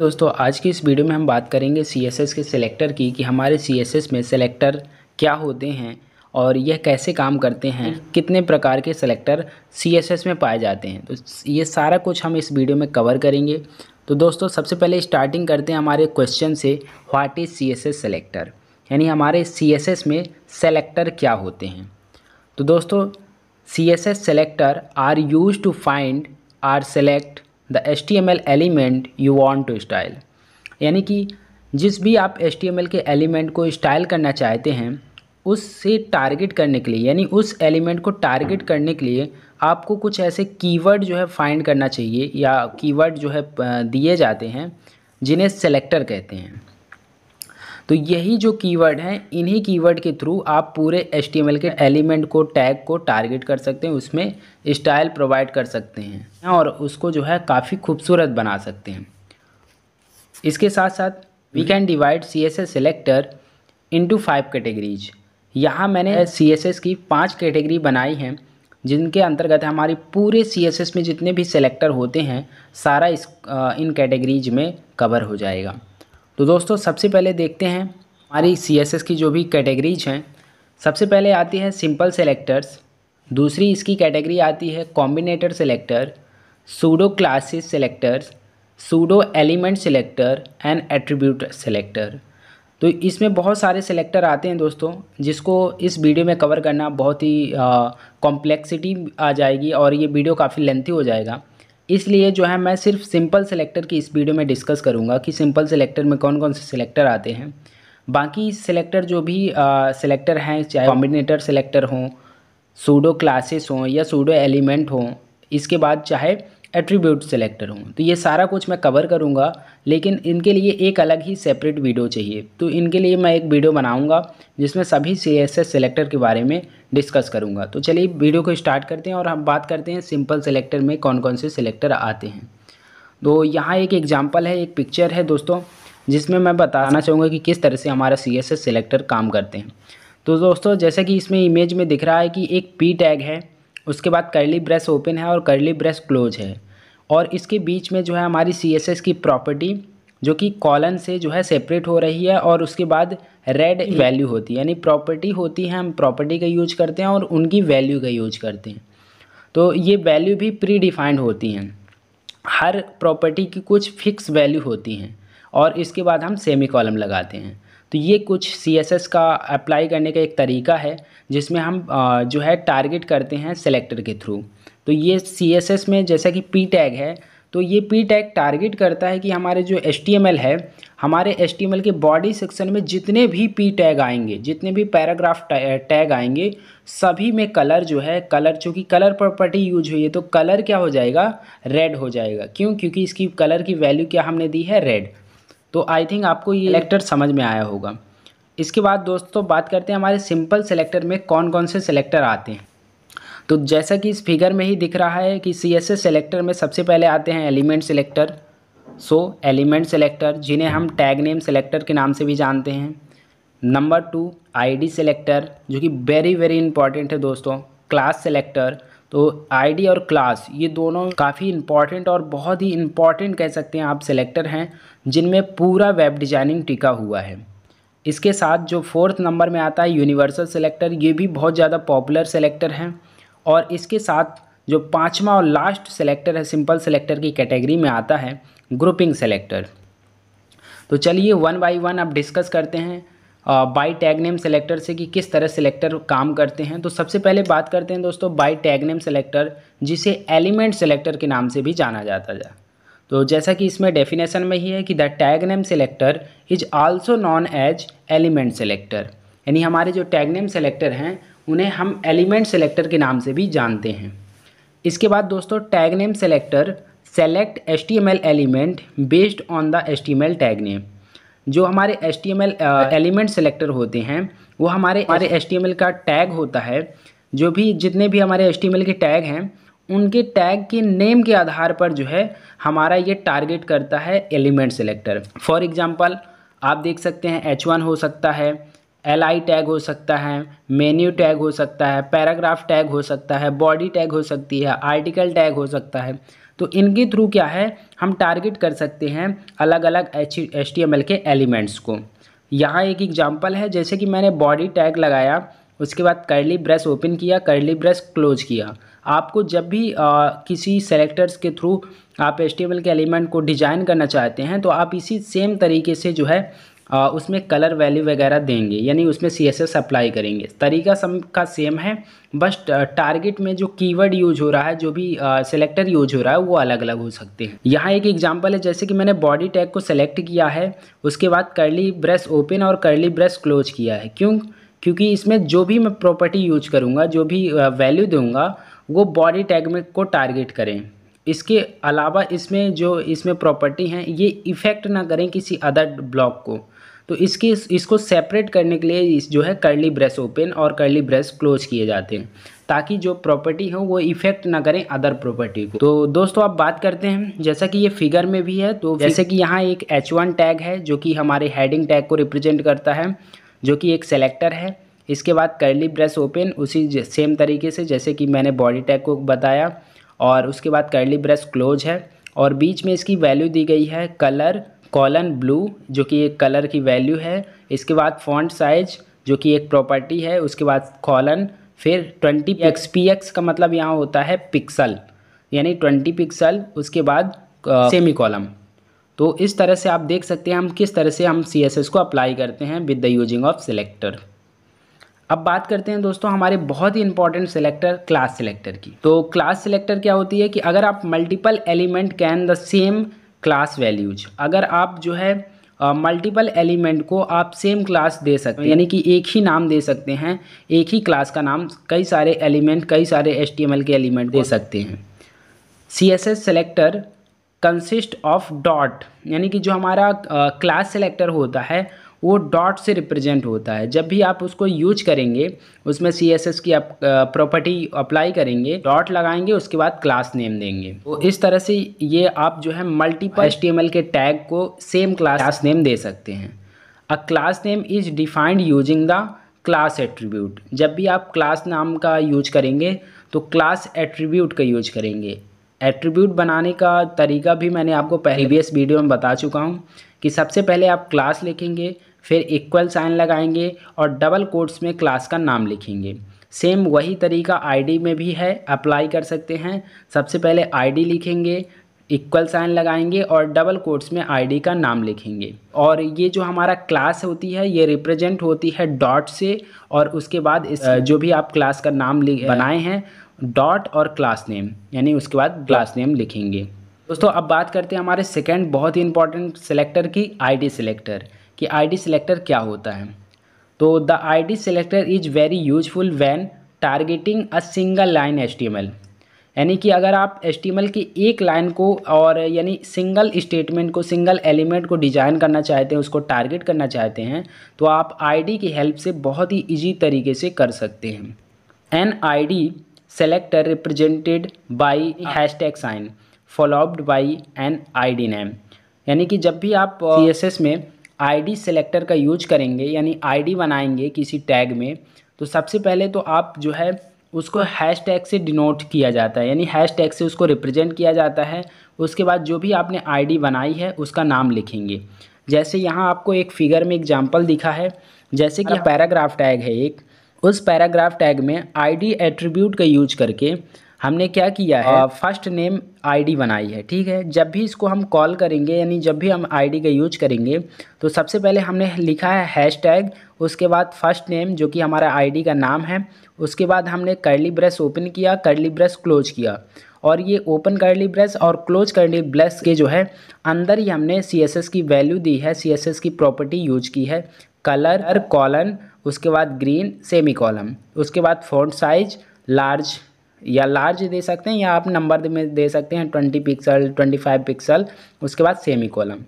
दोस्तों, आज की इस वीडियो में हम बात करेंगे सीएसएस के सिलेक्टर की कि हमारे सीएसएस में सिलेक्टर क्या होते हैं और यह कैसे काम करते हैं, कितने प्रकार के सिलेक्टर सी में पाए जाते हैं। तो ये सारा कुछ हम इस वीडियो में कवर करेंगे। तो दोस्तों, सबसे पहले स्टार्टिंग करते हैं हमारे क्वेश्चन से व्हाट इज़ सी सेलेक्टर यानी हमारे सी एस एस में सेलेक्टर क्या होते हैं। तो दोस्तों C S S selector are use to find or select the S T M L element you want to style यानी कि जिस भी आप एस टी एम एल के एलिमेंट को स्टाइल करना चाहते हैं, उससे टारगेट करने के लिए, यानी उस एलिमेंट को टारगेट करने के लिए आपको कुछ ऐसे कीवर्ड जो है फाइंड करना चाहिए या कीवर्ड जो है दिए जाते हैं, जिन्हें सेलेक्टर कहते हैं। तो यही जो कीवर्ड हैं, इन्हीं कीवर्ड के थ्रू आप पूरे HTML के एलिमेंट को टैग को टारगेट कर सकते हैं, उसमें स्टाइल प्रोवाइड कर सकते हैं और उसको जो है काफ़ी खूबसूरत बना सकते हैं। इसके साथ साथ we can divide C S S selector into five categories यहाँ मैंने सी एस एस की पाँच कैटेगरी बनाई हैं, जिनके अंतर्गत हमारी पूरे सी एस एस में जितने भी सेलेक्टर होते हैं, सारा इस इन कैटेगरीज में कवर हो जाएगा। तो दोस्तों, सबसे पहले देखते हैं हमारी सी एस एस की जो भी कैटेगरीज हैं। सबसे पहले आती है सिंपल सेलेक्टर्स दूसरी इसकी कैटेगरी आती है combinator selector pseudo classes selectors pseudo element selector and attribute selector तो इसमें बहुत सारे सेलेक्टर आते हैं दोस्तों, जिसको इस वीडियो में कवर करना बहुत ही कॉम्प्लेक्सिटी आ जाएगी और ये वीडियो काफ़ी लेंथी हो जाएगा। इसलिए जो है मैं सिर्फ़ सिंपल सेलेक्टर की इस वीडियो में डिस्कस करूँगा कि सिंपल सेलेक्टर में कौन कौन से सिलेक्टर आते हैं। बाकी सेलेक्टर जो भी सेलेक्टर हैं, चाहे कॉम्बिनेटर सेलेक्टर हों सूडो क्लासेस हों या सूडो एलिमेंट हों, इसके बाद चाहे एट्रीब्यूट सेलेक्टर हूँ। तो ये सारा कुछ मैं कवर करूँगा, लेकिन इनके लिए एक अलग ही सेपरेट वीडियो चाहिए। तो इनके लिए मैं एक वीडियो बनाऊँगा, जिसमें सभी सी एस एस सेलेक्टर के बारे में डिस्कस करूँगा। तो चलिए वीडियो को स्टार्ट करते हैं और हम बात करते हैं सिंपल सेलेक्टर में कौन कौन से सिलेक्टर आते हैं। तो यहाँ एक एग्ज़ाम्पल है, एक पिक्चर है दोस्तों, जिसमें मैं बताना चाहूँगा कि किस तरह से हमारा सी एस एस सेलेक्टर काम करते हैं। तो दोस्तों, जैसा कि इसमें इमेज में दिख रहा है कि एक पी टैग है उसके बाद करली ब्रश ओपन है और करली ब्रश क्लोज है। और इसके बीच में जो है हमारी सीएसएस की प्रॉपर्टी जो कि कॉलन से जो है सेपरेट हो रही है और उसके बाद रेड वैल्यू होती है। यानी प्रॉपर्टी होती है, हम प्रॉपर्टी का यूज़ करते हैं और उनकी वैल्यू का यूज़ करते हैं। तो ये वैल्यू भी प्री डिफाइंड होती हैं। हर प्रॉपर्टी की कुछ फिक्स वैल्यू होती हैं और इसके बाद हम सेमी कॉलम लगाते हैं। तो ये कुछ सीएसएस का अप्लाई करने का एक तरीका है, जिसमें हम जो है टारगेट करते हैं सेलेक्टर के थ्रू तो ये सीएसएस में जैसा कि पी टैग है तो ये पी टैग टारगेट करता है कि हमारे जो एच है, हमारे एच के बॉडी सेक्शन में जितने भी पी टैग आएँगे, जितने भी पैराग्राफ टैग आएँगे, सभी में कलर जो है कलर चूँकि कलर प्रॉपर्टी यूज़ हुई है तो कलर क्या हो जाएगा? रेड हो जाएगा। क्यों? क्योंकि इसकी कलर की वैल्यू क्या हमने दी है? रेड तो आई थिंक आपको ये सेलेक्टर समझ में आया होगा। इसके बाद दोस्तों, बात करते हैं हमारे सिंपल सेलेक्टर में कौन कौन से सेलेक्टर आते हैं। तो जैसा कि इस फिगर में ही दिख रहा है कि सी एस सेलेक्टर में सबसे पहले आते हैं element selector so element selector जिन्हें हम टैग नेम सेलेक्टर के नाम से भी जानते हैं। नंबर टू आईडी सेलेक्टर जो कि वेरी वेरी इंपॉर्टेंट है दोस्तों। क्लास सेलेक्टर तो आईडी और क्लास ये दोनों काफ़ी इंपॉर्टेंट और बहुत ही इंपॉर्टेंट कह सकते हैं आप सेलेक्टर हैं, जिनमें पूरा वेब डिज़ाइनिंग टिका हुआ है। इसके साथ जो फोर्थ नंबर में आता है यूनिवर्सल सेलेक्टर ये भी बहुत ज़्यादा पॉपुलर सेलेक्टर हैं। और इसके साथ जो पाँचवा और लास्ट सेलेक्टर है सिंपल सेलेक्टर की कैटेगरी में आता है ग्रुपिंग सेलेक्टर तो चलिए वन बाई वन अब डिस्कस करते हैं। बाई टैग नेम सेलेक्टर से कि किस तरह सेलेक्टर काम करते हैं। तो सबसे पहले बात करते हैं दोस्तों बाई टैग नेम सेलेक्टर जिसे एलिमेंट सेलेक्टर के नाम से भी जाना जाता है तो जैसा कि इसमें डेफिनेशन में ही है कि the tag name selector is also known as element selector यानी हमारे जो टैग नेम सेलेक्टर हैं, उन्हें हम एलिमेंट सेलेक्टर के नाम से भी जानते हैं। इसके बाद दोस्तों tag name selector select H element based on the H tag name जो हमारे एच एलिमेंट सेलेक्टर होते हैं वो हमारे हमारे एच का टैग होता है। जो भी जितने भी हमारे एच के टैग हैं उनके टैग के नेम के आधार पर जो है हमारा ये टारगेट करता है एलिमेंट सेलेक्टर फॉर एग्ज़ाम्पल आप देख सकते हैं एच वन हो सकता है एल आई टैग हो सकता है मेन्यू टैग हो सकता है पैराग्राफ टैग हो सकता है बॉडी टैग हो सकती है आर्टिकल टैग हो सकता है। तो इनके थ्रू क्या है? हम टारगेट कर सकते हैं अलग अलग एच के एलिमेंट्स को। यहाँ एक एग्ज़ाम्पल है जैसे कि मैंने बॉडी टैग लगाया उसके बाद करली ब्रश ओपन किया करली ब्रश क्लोज किया। आपको जब भी आ, किसी सेलेक्टर्स के थ्रू आप एचटीएमएल के एलिमेंट को डिज़ाइन करना चाहते हैं तो आप इसी सेम तरीके से जो है उसमें कलर वैल्यू वगैरह देंगे, यानी उसमें सी एस एस अप्लाई करेंगे। तरीका सम का सेम है, बस टारगेट में जो कीवर्ड यूज़ हो रहा है, जो भी सेलेक्टर यूज़ हो रहा है, वो अलग अलग हो सकते हैं। यहाँ एक एग्जांपल है, जैसे कि मैंने बॉडी टैग को सेलेक्ट किया है, उसके बाद करली ब्रश ओपन और करली ब्रश क्लोज किया है। क्यों? क्योंकि इसमें जो भी मैं प्रॉपर्टी यूज़ करूँगा, जो भी वैल्यू दूँगा, वो बॉडी टैग में को टारगेट करें। इसके अलावा इसमें जो, इसमें प्रॉपर्टी हैं, ये इफ़ेक्ट ना करें किसी अदर ब्लॉक को। तो इसकी इसको सेपरेट करने के लिए इस जो है करली ब्रश ओपन और करली ब्रश क्लोज किए जाते हैं ताकि जो प्रॉपर्टी हो वो इफ़ेक्ट ना करें अदर प्रॉपर्टी को। तो दोस्तों आप बात करते हैं जैसा कि ये फिगर में भी है तो जैसे कि यहाँ एक एच वन टैग है जो कि हमारे हेडिंग टैग को रिप्रेजेंट करता है जो कि एक सेलेक्टर है। इसके बाद करली ब्रश ओपन उसी सेम तरीके से जैसे कि मैंने बॉडी टैग को बताया और उसके बाद करली ब्रश क्लोज है और बीच में इसकी वैल्यू दी गई है कलर कॉलन ब्लू, जो कि एक कलर की वैल्यू है। इसके बाद फॉन्ट साइज़, जो कि एक प्रॉपर्टी है। उसके बाद कॉलन, फिर ट्वेंटी एक्स पी एक्स का मतलब यहाँ होता है पिक्सल, यानी ट्वेंटी पिक्सल, उसके बाद सेमी कॉलम तो इस तरह से आप देख सकते हैं हम किस तरह से हम सी एस एस को अप्लाई करते हैं with the using of selector अब बात करते हैं दोस्तों हमारे बहुत ही इंपॉर्टेंट सिलेक्टर क्लास सिलेक्टर की। तो क्लास सिलेक्टर क्या होती है कि अगर आप multiple element can the same class values अगर आप जो है मल्टीपल uh, एलिमेंट को आप सेम क्लास दे सकते हैं यानी कि एक ही नाम दे सकते हैं एक ही क्लास का नाम कई सारे एलिमेंट कई सारे एच के एलिमेंट दे सकते हैं। C S S selector consist of dot यानी कि जो हमारा क्लास uh, सेलेक्टर होता है वो डॉट से रिप्रेजेंट होता है। जब भी आप उसको यूज़ करेंगे, उसमें सी एस एस की प्रॉपर्टी अप्लाई करेंगे, डॉट लगाएँगे, उसके बाद क्लास नेम देंगे। तो इस तरह से ये आप जो है मल्टीपल एच के टैग को सेम क्लास नेम दे सकते हैं। A class name is defined using the class attribute जब भी आप क्लास नाम का यूज़ करेंगे तो क्लास एट्रीब्यूट का यूज़ करेंगे। एट्रीब्यूट बनाने का तरीका भी मैंने आपको प्रीवियस वीडियो में बता चुका हूँ कि सबसे पहले आप क्लास लिखेंगे फिर इक्वल साइन लगाएँगे और डबल कोट्स में क्लास का नाम लिखेंगे। सेम वही तरीका आईडी में भी है अप्लाई कर सकते हैं। सबसे पहले आईडी लिखेंगे इक्वल साइन लगाएँगे और डबल कोट्स में आईडी का नाम लिखेंगे। और ये जो हमारा क्लास होती है ये रिप्रेजेंट होती है डॉट से और उसके बाद इस जो भी आप क्लास का नाम बनाए हैं डॉट और क्लास नेम यानी उसके बाद क्लास नेम लिखेंगे। दोस्तों अब बात करते हैं हमारे सेकेंड बहुत ही इंपॉर्टेंट सेलेक्टर की आईडी सेलेक्टर कि आईडी सिलेक्टर क्या होता है? तो the ID selector is very useful when targeting a single line H यानी कि अगर आप एच की एक लाइन को और यानी सिंगल स्टेटमेंट को सिंगल एलिमेंट को डिज़ाइन करना चाहते हैं, उसको टारगेट करना चाहते हैं तो आप आईडी की हेल्प से बहुत ही इजी तरीके से कर सकते हैं। An I selector represented by hash tag sign followed by an I D name यानी कि जब भी आप सी में आईडी सेलेक्टर का यूज़ करेंगे यानी आईडी बनाएँगे किसी टैग में तो सबसे पहले तो आप जो है उसको हैश टैग से डिनोट किया जाता है यानी हैश टैग से उसको रिप्रेजेंट किया जाता है उसके बाद जो भी आपने आईडी बनाई है उसका नाम लिखेंगे। जैसे यहाँ आपको एक फिगर में एग्जांपल दिखा है जैसे कि पैराग्राफ टैग है एक उस पैराग्राफ टैग में आईडी एट्रीब्यूट का यूज़ करके हमने क्या किया है? फ़र्स्ट नेम आईडी बनाई है ठीक है? जब भी इसको हम कॉल करेंगे यानी जब भी हम आईडी का यूज़ करेंगे तो सबसे पहले हमने लिखा है हैश टैग उसके बाद फ़र्स्ट नेम जो कि हमारा आईडी का नाम है उसके बाद हमने करली ब्रश ओपन किया करली ब्रश क्लोज किया और ये ओपन करली ब्रश और क्लोज करली ब्रश के जो है अंदर ही हमने सी एस एस की वैल्यू दी है सी एस एस की प्रॉपर्टी यूज़ की है कलर कॉलन उसके बाद ग्रीन सेमी कॉलम उसके बाद फ़ोन साइज़ लार्ज या लार्ज दे सकते हैं या आप नंबर में दे सकते हैं twenty pixel twenty five pixel उसके बाद सेमी कॉलम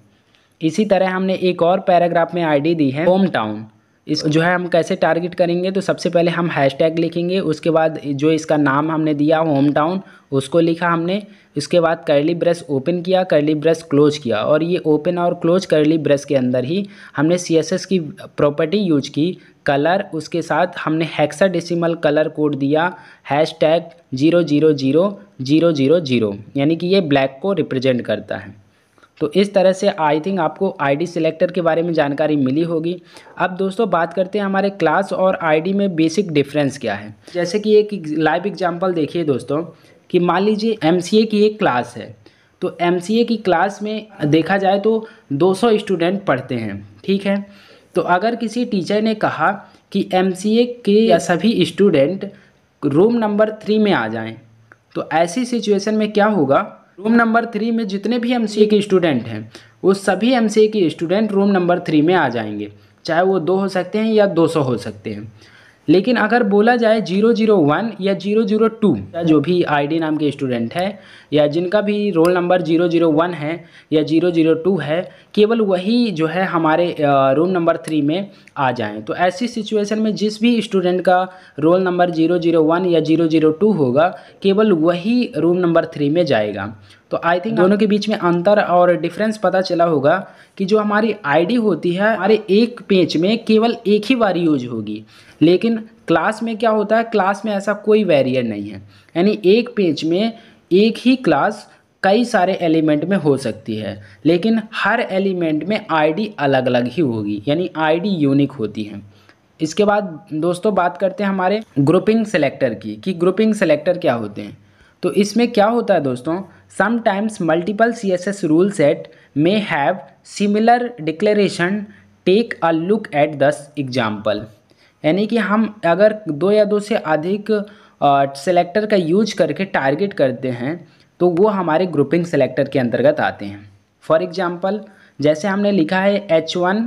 इसी तरह हमने एक और पैराग्राफ में आईडी दी है होम टाउन इस जो है हम कैसे टारगेट करेंगे तो सबसे पहले हम हैशटैग लिखेंगे, उसके बाद जो इसका नाम हमने दिया होम टाउन उसको लिखा हमने इसके बाद करली ब्रश ओपन किया करली ब्रश क्लोज किया, और ये ओपन और क्लोज करली ब्रश के अंदर ही हमने सीएसएस की प्रॉपर्टी यूज़ की कलर उसके साथ हमने हेक्सा डेसिमल कलर कोड दिया hash tag zero zero zero zero zero zero यानी कि ये ब्लैक को रिप्रेजेंट करता है। तो इस तरह से आई थिंक आपको आईडी सिलेक्टर के बारे में जानकारी मिली होगी। अब दोस्तों, बात करते हैं हमारे क्लास और आईडी में बेसिक डिफरेंस क्या है। जैसे कि एक लाइव एग्जांपल देखिए दोस्तों, कि मान लीजिए एमसीए की एक क्लास है। तो एमसीए की क्लास में देखा जाए तो 200 स्टूडेंट पढ़ते हैं, ठीक है? तो अगर किसी टीचर ने कहा कि एमसीए के सभी स्टूडेंट रूम नंबर थ्री में आ जाएँ तो ऐसी सिचुएशन में क्या होगा? रूम नंबर थ्री में जितने भी एमसीए के स्टूडेंट हैं, वो सभी एमसीए के स्टूडेंट रूम नंबर थ्री में आ जाएँगे। चाहे वो दो हो सकते हैं या दो सौ हो सकते हैं। लेकिन अगर बोला जाए ज़ीरो ज़ीरो वन या ज़ीरो ज़ीरो टू या जो भी आईडी नाम के स्टूडेंट है, या जिनका भी roll number zero zero one है या ज़ीरो ज़ीरो टू है, केवल वही जो है हमारे रूम नंबर थ्री में आ जाएँ। तो ऐसी सिचुएशन में जिस भी स्टूडेंट का roll number zero zero one या ज़ीरो ज़ीरो टू होगा, केवल वही रूम नंबर थ्री में जाएगा। तो आई थिंक दोनों के बीच में अंतर और डिफरेंस पता चला होगा कि जो हमारी आईडी होती है, हमारे एक पेज में केवल एक ही बार यूज़ होगी। लेकिन क्लास में क्या होता है? क्लास में ऐसा कोई वेरिएंट नहीं है। यानी एक पेज में एक ही क्लास कई सारे एलिमेंट में हो सकती है। लेकिन हर एलिमेंट में आईडी अलग अलग ही होगी। यानी आईडी यूनिक होती है। इसके बाद दोस्तों बात करते हैं हमारे ग्रुपिंग सेलेक्टर की, कि ग्रुपिंग सेलेक्टर क्या होते हैं? तो इसमें क्या होता है दोस्तों? C S S rule set may have similar declaration take a look at this example यानी कि हम अगर दो या दो से अधिक सेलेक्टर का यूज़ करके टारगेट करते हैं तो वो हमारे ग्रुपिंग सेलेक्टर के अंतर्गत आते हैं। फॉर एग्ज़ाम्पल जैसे हमने लिखा है एच वन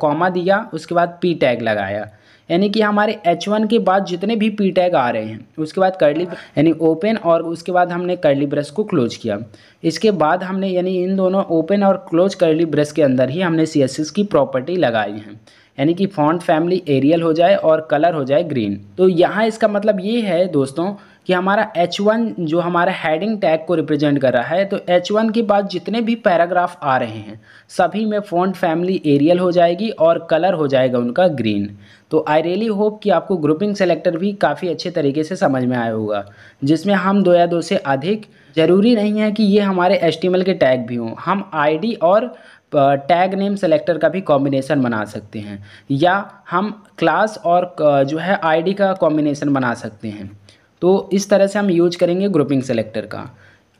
कॉमा दिया, उसके बाद पी टैग लगाया। यानी कि हमारे एच वन के बाद जितने भी पी टैग आ रहे हैं, उसके बाद करली यानी ओपन और उसके बाद हमने करली ब्रश को क्लोज किया। इसके बाद हमने, यानी इन दोनों ओपन और क्लोज करली ब्रश के अंदर ही हमने CSS की प्रॉपर्टी लगाई है। यानी कि फॉन्ट फैमिली एरियल हो जाए और कलर हो जाए ग्रीन तो यहाँ इसका मतलब ये है दोस्तों कि हमारा H1 जो हमारा हेडिंग टैग को रिप्रेजेंट कर रहा है तो H1 के बाद जितने भी पैराग्राफ आ रहे हैं, सभी में फ़ॉन्ट फैमिली एरियल हो जाएगी और कलर हो जाएगा उनका ग्रीन तो आई रियली होप कि आपको ग्रुपिंग सेलेक्टर भी काफ़ी अच्छे तरीके से समझ में आया होगा, जिसमें हम दो या दो से अधिक ज़रूरी नहीं है कि ये हमारे एच के टैग भी हों. हम आईडी और टैग नेम सेलेक्टर का भी कॉम्बिनेशन बना सकते हैं, या हम क्लास और जो है आईडी का कॉम्बिनेशन बना सकते हैं. तो इस तरह से हम यूज़ करेंगे ग्रुपिंग सेलेक्टर का।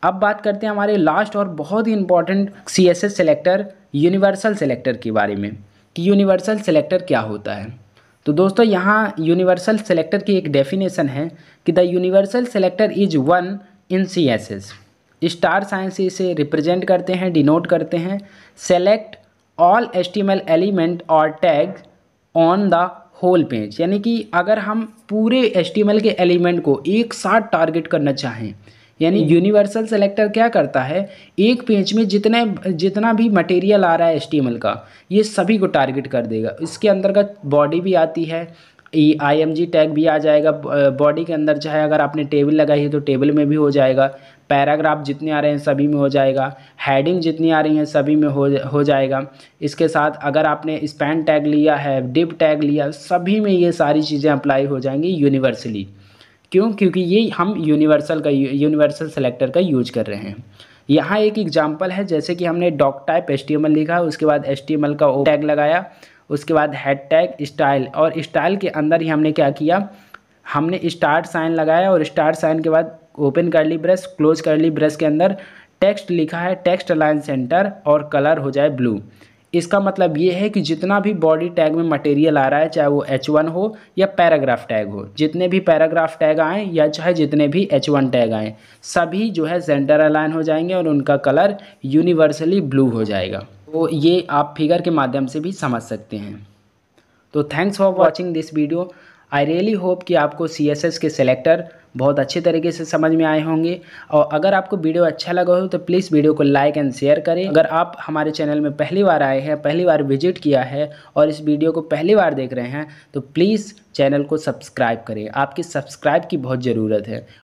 अब बात करते हैं हमारे लास्ट और बहुत ही important C S S selector universal selector के बारे में, कि यूनिवर्सल सेलेक्टर क्या होता है। तो दोस्तों, यहाँ यूनिवर्सल सेलेक्टर की एक डेफिनेशन है कि the universal selector is one in C S S star science इसे रिप्रेजेंट करते हैं डिनोट करते हैं। सेलेक्ट ऑल एस्टिमल एलिमेंट और tag on the whole page यानी कि अगर हम पूरे एच के एलिमेंट को एक साथ टारगेट करना चाहें यानी यूनिवर्सल सेलेक्टर क्या करता है? एक पेज में जितने जितना भी मटेरियल आ रहा है एच का ये सभी को टारगेट कर देगा। इसके अंतर्गत बॉडी भी आती है ई आई एम जी टैग भी आ जाएगा बॉडी के अंदर चाहे अगर आपने टेबल लगाई है तो टेबल में भी हो जाएगा। पैराग्राफ जितने आ रहे हैं सभी में हो जाएगा हेडिंग जितनी आ रही हैं सभी में हो हो जाएगा। इसके साथ अगर आपने स्पैन टैग लिया है डिप टैग लिया, सभी में ये सारी चीज़ें अप्लाई हो जाएँगी यूनिवर्सली क्यों? क्योंकि ये हम यूनिवर्सल का यूनिवर्सल सेलेक्टर का यूज़ कर रहे हैं। यहाँ एक एग्ज़ाम्पल है, जैसे कि हमने डॉक टाइप एस लिखा, उसके बाद एस का ओ टैग लगाया, उसके बाद हेड टैग स्टाइल और स्टाइल के अंदर ही हमने क्या किया? हमने स्टार्ट साइन लगाया और स्टार्ट साइन के बाद ओपन कर ली ब्रश, क्लोज कर ली ब्रश के अंदर, टेक्स्ट लिखा है, टेक्स्ट अलाइन सेंटर और कलर हो जाए ब्लू। इसका मतलब ये है कि जितना भी बॉडी टैग में मटेरियल आ रहा है, चाहे वो एच वन हो या पैराग्राफ टैग हो, जितने भी पैराग्राफ टैग आएँ या चाहे जितने भी एच वन टैग आए, सभी जो है सेंटर अलाइन हो जाएँगे और उनका कलर यूनिवर्सली ब्लू हो जाएगा। तो ये आप फिगर के माध्यम से भी समझ सकते हैं। तो thanks for watching this video I really hope कि आपको सीएसएस के सेलेक्टर बहुत अच्छे तरीके से समझ में आए होंगे। और अगर आपको वीडियो अच्छा लगा हो तो प्लीज़ वीडियो को लाइक एंड शेयर करें। अगर आप हमारे चैनल में पहली बार आए हैं, पहली बार विज़िट किया है और इस वीडियो को पहली बार देख रहे हैं तो प्लीज़ चैनल को सब्सक्राइब करें। आपकी सब्सक्राइब की बहुत ज़रूरत है।